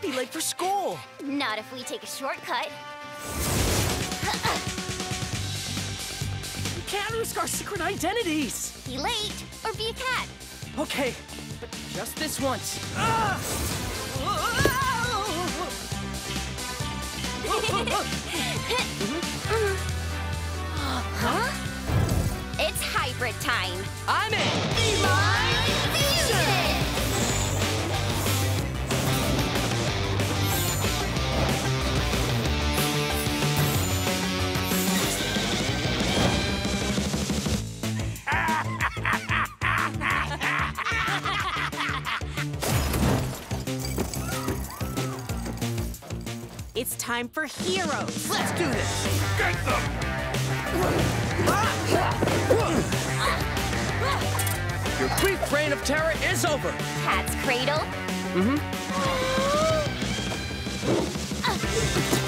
be late for school. Not if we take a shortcut. We can't risk our secret identities. Be late or be a cat. Okay, but just this once. huh? It's hybrid time. I'm in. It's time for heroes. Let's do this. Get them! Your brief reign of terror is over. Cat's cradle. Mm-hmm.